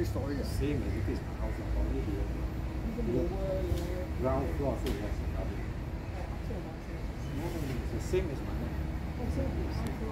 three story Yeah. Same as it is my house lah. Only here. Ground floor so it has a garden. No, no, no, it's the same as my house.